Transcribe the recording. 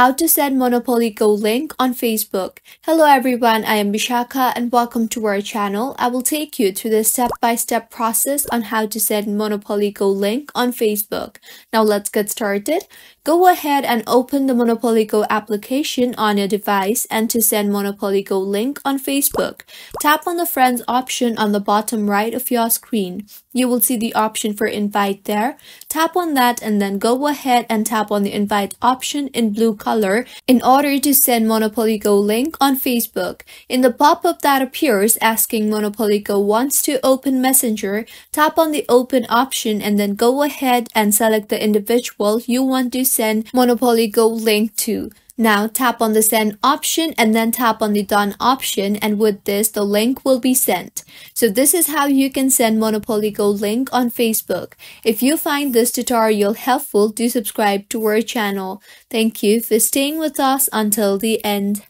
How to send Monopoly Go link on Facebook. Hello everyone, I am Bishaka and welcome to our channel. I will take you through the step-by-step -step process on how to send Monopoly Go link on Facebook. Now let's get started. Go ahead and open the Monopoly Go application on your device and to send Monopoly Go link on Facebook, tap on the friends option on the bottom right of your screen. You will see the option for invite there. Tap on that and then go ahead and tap on the invite option in blue color in order to send Monopoly Go link on Facebook. In the pop-up that appears asking Monopoly Go wants to open Messenger, tap on the open option and then go ahead and select the individual you want to send Monopoly Go link to. Now tap on the send option and then tap on the done option and with this the link will be sent. So this is how you can send Monopoly Go link on Facebook. If you find this tutorial helpful do subscribe to our channel. Thank you for staying with us until the end.